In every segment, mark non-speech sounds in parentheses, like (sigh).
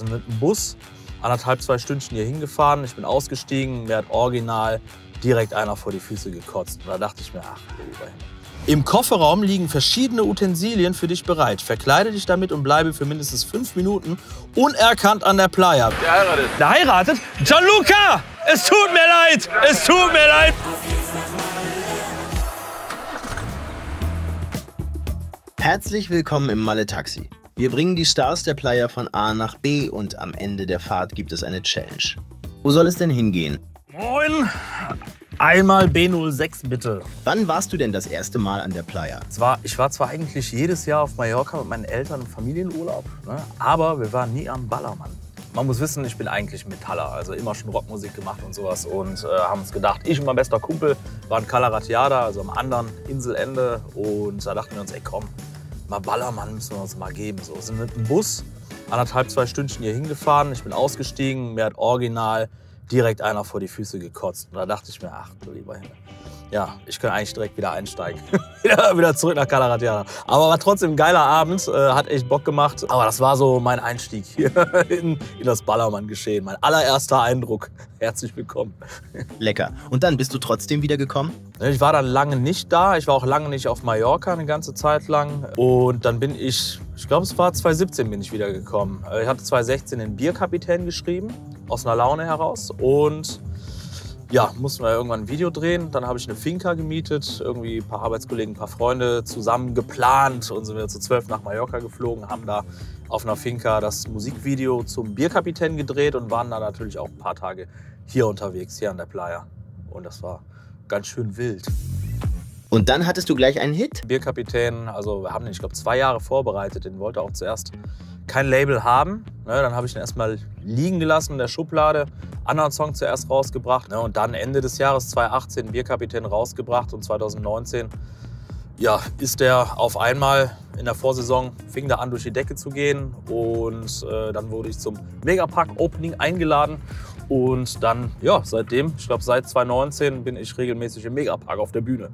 sind mit dem Bus anderthalb, zwei Stündchen hier hingefahren. Ich bin ausgestiegen, mir hat original direkt einer vor die Füße gekotzt. Und da dachte ich mir, ach, lieber. Im Kofferraum liegen verschiedene Utensilien für dich bereit. Verkleide dich damit und bleibe für mindestens fünf Minuten unerkannt an der Playa. Der heiratet. Der heiratet? Gianluca! Es tut mir leid! Es tut mir leid! Herzlich willkommen im Malle Taxi. Wir bringen die Stars der Playa von A nach B und am Ende der Fahrt gibt es eine Challenge. Wo soll es denn hingehen? Moin! Einmal B06 bitte. Wann warst du denn das erste Mal an der Playa? Es war, ich war zwar eigentlich jedes Jahr auf Mallorca mit meinen Eltern im Familienurlaub, ne, aber wir waren nie am Ballermann. Man muss wissen, ich bin eigentlich Metaller, also immer schon Rockmusik gemacht und sowas und äh, haben uns gedacht, ich und mein bester Kumpel waren Calaratiada, also am anderen Inselende und da dachten wir uns, ey komm, mal Ballermann müssen wir uns mal geben. So sind mit dem Bus anderthalb, zwei Stündchen hier hingefahren, ich bin ausgestiegen, mir hat original direkt einer vor die Füße gekotzt und da dachte ich mir, ach du lieber Himmel. Ja, ich könnte eigentlich direkt wieder einsteigen. (laughs) wieder, wieder zurück nach Calaratiana. Aber war trotzdem ein geiler Abend, äh, hat echt Bock gemacht. Aber das war so mein Einstieg hier (laughs) in, in das Ballermann-Geschehen. Mein allererster Eindruck. (laughs) Herzlich willkommen. Lecker. Und dann bist du trotzdem wieder gekommen? Ich war dann lange nicht da. Ich war auch lange nicht auf Mallorca, eine ganze Zeit lang. Und dann bin ich, ich glaube, es war 2017 bin ich wieder gekommen. Ich hatte 2016 den Bierkapitän geschrieben, aus einer Laune heraus. Und ja, mussten wir irgendwann ein Video drehen. Dann habe ich eine Finca gemietet, irgendwie ein paar Arbeitskollegen, ein paar Freunde zusammen geplant und sind wir zu zwölf nach Mallorca geflogen, haben da auf einer Finca das Musikvideo zum Bierkapitän gedreht und waren dann natürlich auch ein paar Tage hier unterwegs, hier an der Playa. Und das war ganz schön wild. Und dann hattest du gleich einen Hit? Bierkapitän, also wir haben den, ich glaube, zwei Jahre vorbereitet. Den wollte auch zuerst kein Label haben. Ne, dann habe ich ihn erstmal liegen gelassen in der Schublade. Anderen Song zuerst rausgebracht. Ne, und dann Ende des Jahres 2018 Bierkapitän rausgebracht. Und 2019 ja, ist der auf einmal in der Vorsaison, fing da an durch die Decke zu gehen. Und äh, dann wurde ich zum Megapark Opening eingeladen. Und dann, ja, seitdem, ich glaube seit 2019 bin ich regelmäßig im Megapark auf der Bühne.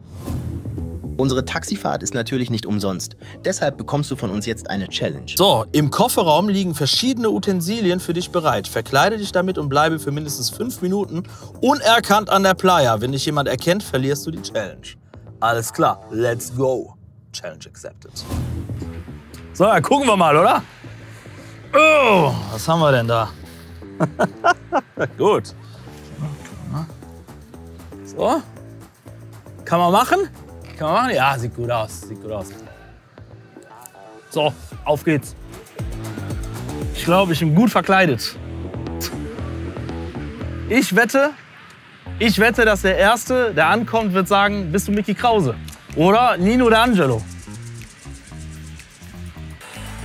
Unsere Taxifahrt ist natürlich nicht umsonst. Deshalb bekommst du von uns jetzt eine Challenge. So, im Kofferraum liegen verschiedene Utensilien für dich bereit. Verkleide dich damit und bleibe für mindestens fünf Minuten unerkannt an der Playa. Wenn dich jemand erkennt, verlierst du die Challenge. Alles klar, let's go. Challenge accepted. So, dann gucken wir mal, oder? Oh, was haben wir denn da? (laughs) Gut. So. Kann man machen? Kann man machen? Ja, sieht gut aus. Sieht gut aus. So, auf geht's. Ich glaube, ich bin gut verkleidet. Ich wette, ich wette, dass der Erste, der ankommt, wird sagen, bist du Mickey Krause? Oder Nino D'Angelo?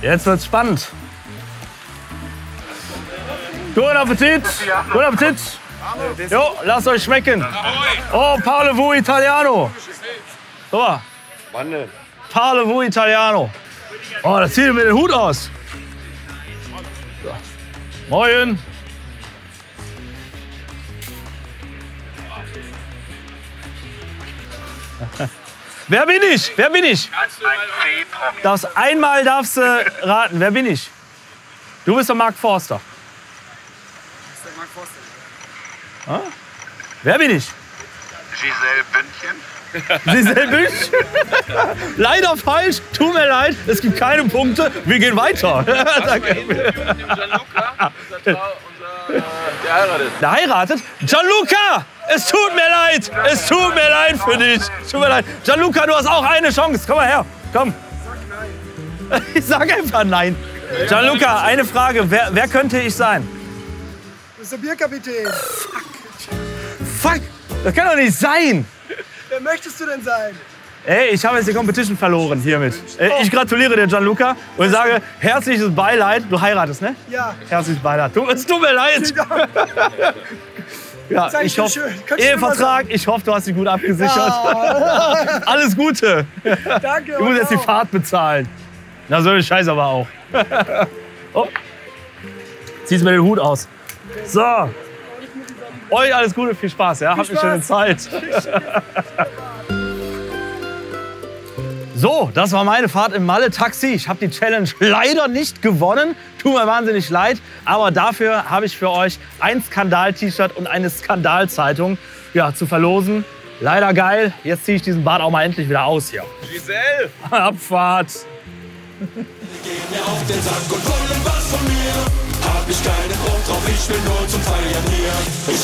Jetzt wird's spannend. Guten Appetit! Guten Appetit! Jo, lasst euch schmecken. Oh, Parlevo Italiano. So. Parlevo Italiano. Oh, das zieht mir den Hut aus. So. Moin. (laughs) Wer bin ich? Wer bin ich? Darfst, einmal darfst du raten. Wer bin ich? Du bist der Mark Forster. Ah? Wer bin ich? Giselle Bündchen. Bündchen? Leider falsch. Tut mir leid. Es gibt keine Punkte. Wir gehen weiter. (laughs) Danke. Gianluca, unser, unser, der heiratet. Der heiratet? Gianluca! Es tut mir leid! Es tut mir leid für dich! Tut mir leid. Gianluca, du hast auch eine Chance. Komm mal her. Komm. Ich sag einfach nein. Gianluca, eine Frage. Wer, wer könnte ich sein? Das ist der Bierkapitän. Fuck! Das kann doch nicht sein! Möchtest du denn sein? Ey, ich habe jetzt die Competition verloren hiermit. Äh, Ich gratuliere dir, Gianluca, und sage herzliches Beileid. Du heiratest, ne? Ja. Herzliches Beileid. Du, es tut mir leid. Ja, ich hoffe, Ehevertrag, ich hoffe, du hast dich gut abgesichert. (laughs) Alles Gute. Danke. Du musst jetzt die. Fahrt bezahlen. Na, so eine Scheiße aber auch. (laughs) oh. Ziehst mir den Hut aus. So. Euch alles Gute, viel Spaß, ja? Habt eine schöne Zeit. So, das war meine Fahrt im Malle-Taxi. Ich habe die Challenge leider nicht gewonnen. Tut mir wahnsinnig leid. Aber dafür habe ich für euch ein Skandal-T-Shirt und eine Skandalzeitung ja, zu verlosen. Leider geil. Jetzt ziehe ich diesen Bart auch mal endlich wieder aus hier. Giselle! (laughs) Abfahrt. Gehen mir auf den Sack und wollen was von mir. Hab ich keinen Bock drauf, ich will nur zum Feiern hier. Ich